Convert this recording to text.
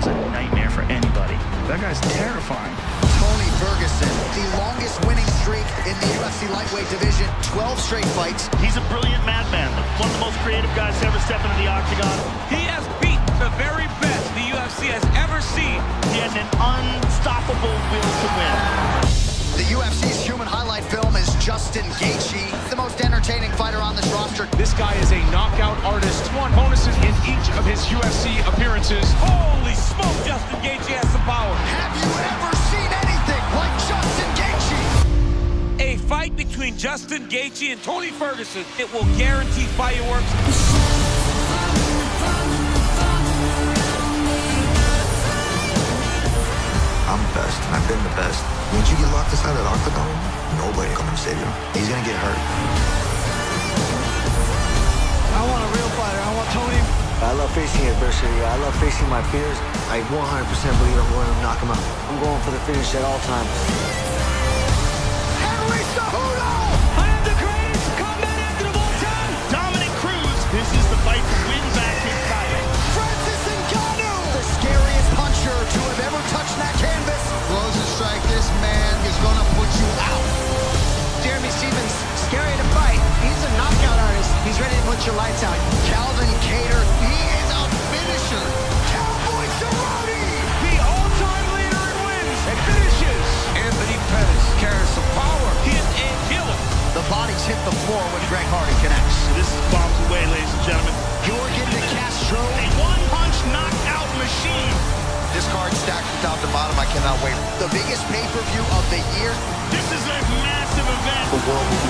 is a nightmare for anybody. That guy's terrifying. Tony Ferguson, the longest winning streak in the UFC lightweight division, 12 straight fights. He's a brilliant madman, one of the most creative guys to ever step into the octagon. He has beat the very best the UFC has ever seen. He has an unstoppable will to win. The UFC's human highlight film is Justin Gaethje, the most entertaining fighter on this roster. This guy is a knockout artist. One bonuses in each of his UFC appearances. Oh! Between Justin Gaethje and Tony Ferguson. It will guarantee fireworks. I'm the best, and I've been the best. Once you get locked inside that octagon, nobody coming to save you. He's gonna get hurt. I want a real fighter. I want Tony. I love facing adversity. I love facing my fears. I 100% believe I'm going to knock him out. I'm going for the finish at all times. Henry Cejudo! I am the greatest combat actor of all time. Dominick Cruz, this is the fight to win back his title. Francis Ngannou! The scariest puncher to have ever touched that canvas. Blows a strike, this man is gonna put you out. Jeremy Stephens, scary to fight. He's a knockout artist. He's ready to put your lights out. Calvin Kattar, when Greg Hardy connects. This is bombs away, ladies and gentlemen. Yorgan De Castro. A one-punch knockout machine. This card stacked from top to bottom. I cannot wait. The biggest pay-per-view of the year. This is a massive event. The world will be watching.